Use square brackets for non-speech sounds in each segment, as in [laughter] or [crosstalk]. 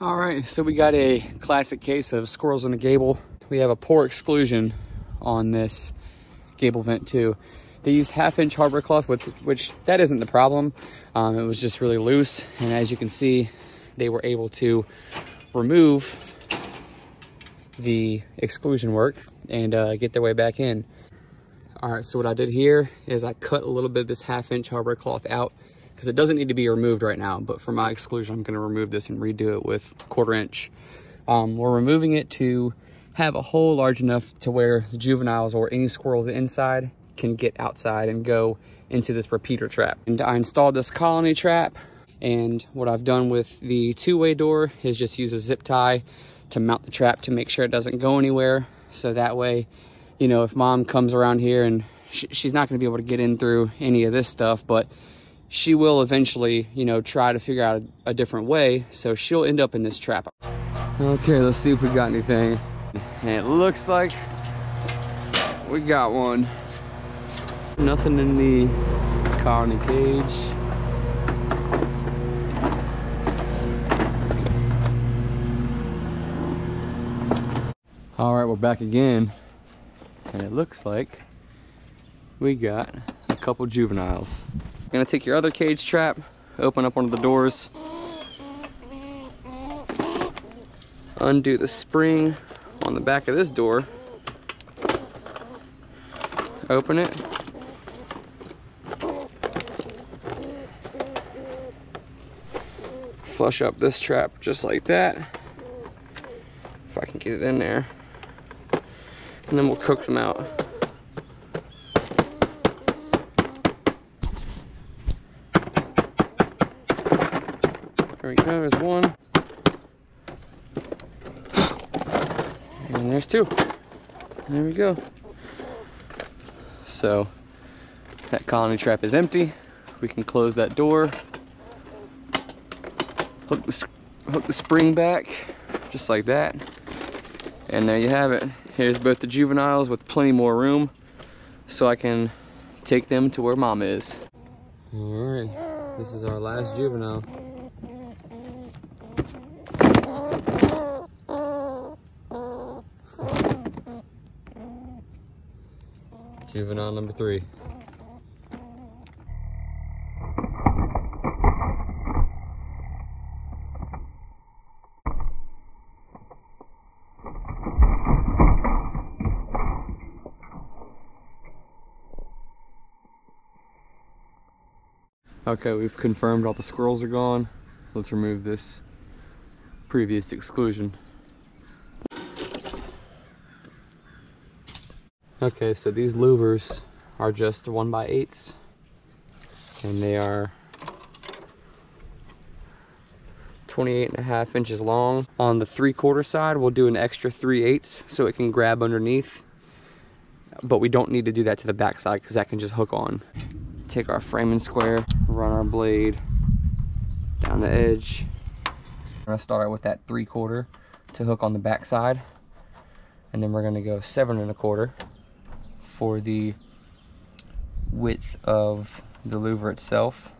All right, so we got a classic case of squirrels in the gable. We have a poor exclusion on this gable vent too. They used half inch hardware cloth, with which that isn't the problem. Um, it was just really loose. And as you can see, they were able to remove the exclusion work and uh, get their way back in. All right, so what I did here is I cut a little bit of this half inch hardware cloth out because it doesn't need to be removed right now, but for my exclusion, I'm gonna remove this and redo it with quarter inch. Um, we're removing it to have a hole large enough to where juveniles or any squirrels inside can get outside and go into this repeater trap. And I installed this colony trap and what I've done with the two-way door is just use a zip tie to mount the trap to make sure it doesn't go anywhere. So that way, you know, if mom comes around here and sh she's not gonna be able to get in through any of this stuff, but she will eventually, you know, try to figure out a, a different way. So she'll end up in this trap. Okay, let's see if we got anything. And it looks like we got one. Nothing in the colony cage. All right, we're back again. And it looks like we got a couple juveniles. Gonna take your other cage trap, open up one of the doors, undo the spring on the back of this door, open it, flush up this trap just like that, if I can get it in there, and then we'll cook them out. There we go, there's one. And there's two. There we go. So that colony trap is empty. We can close that door. Hook the, hook the spring back, just like that. And there you have it. Here's both the juveniles with plenty more room so I can take them to where mom is. All right, this is our last juvenile. Juvenile number three. Okay, we've confirmed all the squirrels are gone. Let's remove this previous exclusion. Okay, so these louvers are just one by eights and they are 28 and a half inches long. On the three quarter side, we'll do an extra three eighths so it can grab underneath. But we don't need to do that to the back side because that can just hook on. Take our framing square, run our blade down the edge. We're gonna start out with that three quarter to hook on the back side. And then we're gonna go seven and a quarter for the width of the louver itself.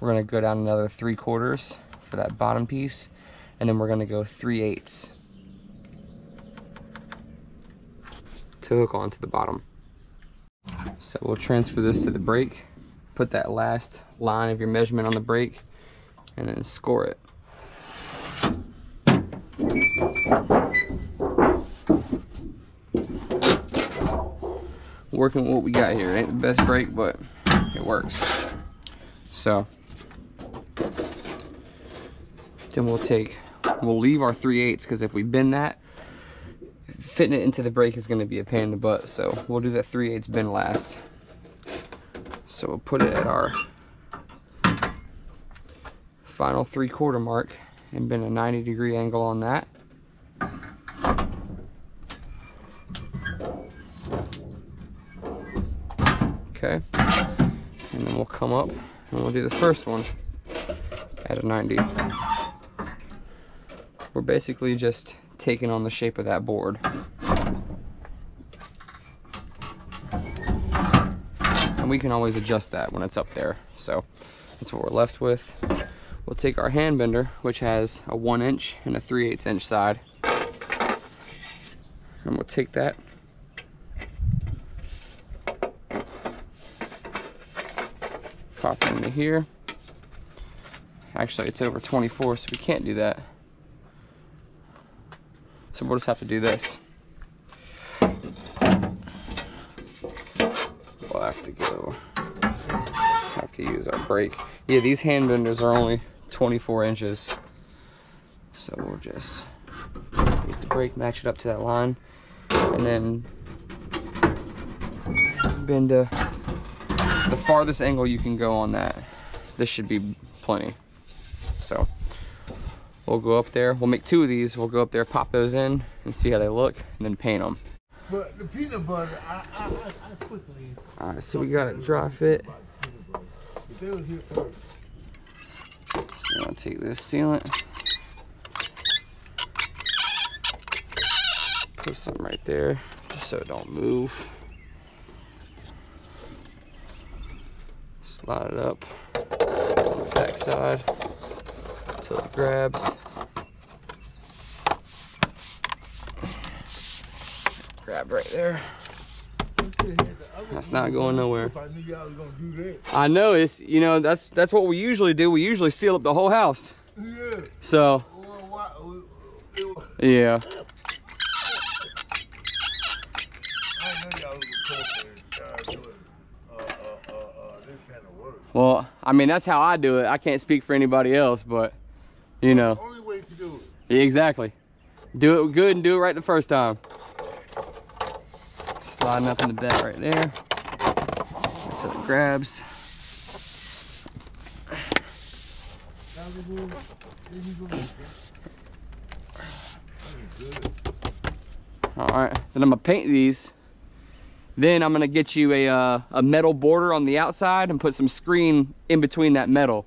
We're gonna go down another three quarters for that bottom piece, and then we're gonna go three eighths to hook onto the bottom. So we'll transfer this to the brake, put that last line of your measurement on the brake, and then score it working what we got here. Ain't the best brake, but it works. So, then we'll take, we'll leave our 3 8 because if we bend that, fitting it into the brake is going to be a pain in the butt. So we'll do that 3 8 bend last. So we'll put it at our final three quarter mark and bend a 90 degree angle on that. Okay? And then we'll come up and we'll do the first one at a 90. We're basically just taking on the shape of that board. And we can always adjust that when it's up there. So that's what we're left with. we'll take our hand bender, which has a one inch and a 3 8 inch side. And we'll take that. Pop into here. Actually, it's over 24, so we can't do that. So we'll just have to do this. We'll have to go, have to use our brake. Yeah, these hand benders are only 24 inches. So we'll just use the brake, match it up to that line, and then bend uh, [laughs] the farthest angle you can go on that. This should be plenty. So we'll go up there. We'll make two of these. We'll go up there, pop those in, and see how they look, and then paint them. But the peanut butter, I, I, I, quickly. All right, so we got a dry fit. But they was here. So I'll take this sealant. Put some right there, just so it don't move. Slide it up on the back side until it grabs. Grab right there. That's not going nowhere. I knew y'all was gonna do that. I know it's you know that's that's what we usually do. We usually seal up the whole house. Yeah. So Well, why, it was, yeah. I didn't know y'all was gonna come and start doing uh, uh, uh, uh, this kind of work. Well, I mean that's how I do it. I can't speak for anybody else, but you know, Only way to do it. yeah, exactly. Do it good and do it right the first time. Sliding up in the that right there until it grabs. Now we go- then you go- Good. All right, then I'm gonna paint these. Then I'm gonna get you a uh, a metal border on the outside and put some screen in between that metal.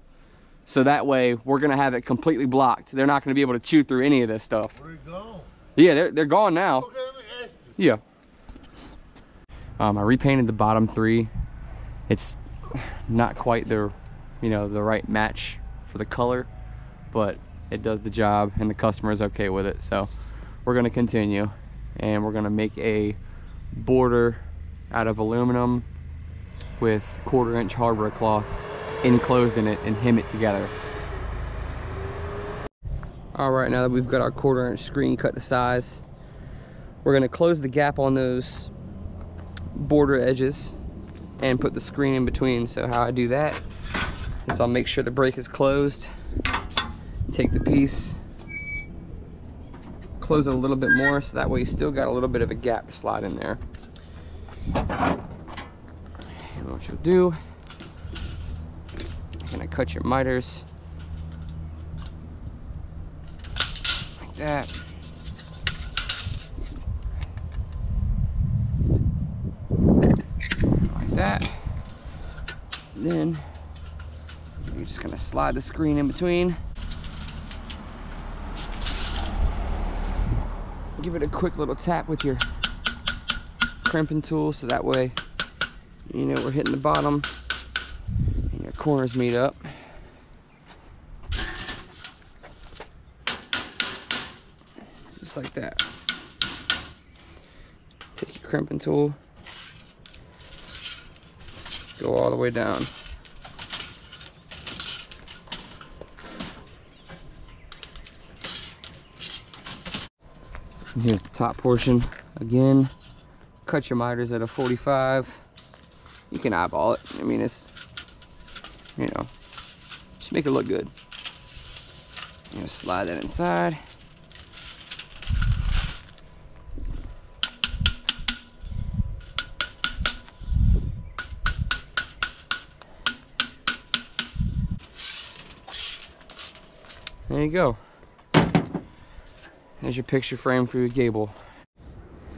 So that way we're gonna have it completely blocked. They're not gonna be able to chew through any of this stuff. Where it gone? Yeah, they're, they're gone now. Okay, let me ask you. Yeah. Um, I repainted the bottom three. It's not quite the, you know, the right match for the color, but it does the job and the customer is okay with it. So we're gonna continue and we're gonna make a border out of aluminum with quarter inch hardware cloth enclosed in it and hem it together. All right, now that we've got our quarter inch screen cut to size, we're gonna close the gap on those border edges and put the screen in between. So how I do that is I'll make sure the brake is closed, take the piece, close it a little bit more so that way you still got a little bit of a gap to slide in there. What you'll do, you're gonna cut your miters like that. like that. Then you're just gonna slide the screen in between. Give it a quick little tap with your crimping tool so that way you know we're hitting the bottom and your corners meet up. Just like that. Take your crimping tool, go all the way down. Here's the top portion again. Cut your miters at a 45. You can eyeball it. I mean, it's, you know, just make it look good. You know, slide that inside. There you go. There's your picture frame for your gable.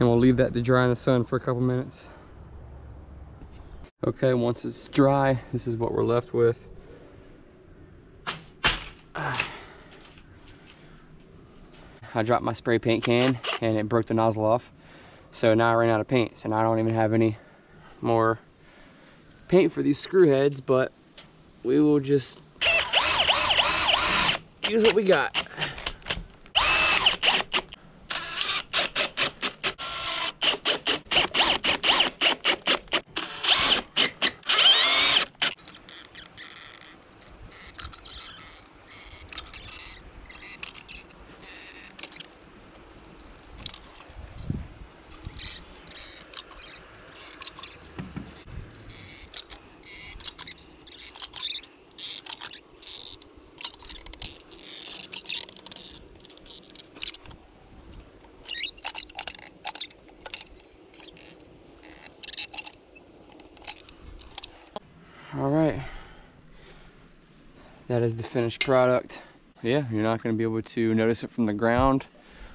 And we'll leave that to dry in the sun for a couple minutes. Okay, once it's dry, this is what we're left with. I dropped my spray paint can and it broke the nozzle off. So now I ran out of paint. So now I don't even have any more paint for these screw heads, but we will just use what we got. All right. That is the finished product. Yeah, you're not gonna be able to notice it from the ground.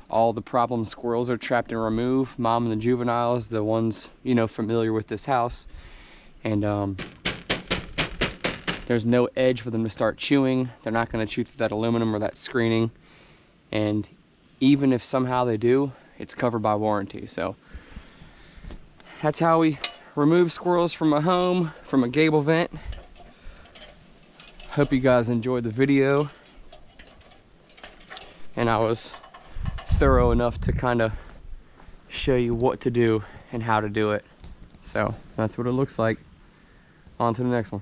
All the problem squirrels are trapped and removed. Mom and the juveniles, the ones, you know, familiar with this house. And um, there's no edge for them to start chewing. They're not gonna chew through that aluminum or that screening. And even if somehow they do, it's covered by warranty. So that's how we remove squirrels from a home, from a gable vent. Hope you guys enjoyed the video. And I was thorough enough to kind of show you what to do and how to do it. So that's what it looks like. On to the next one.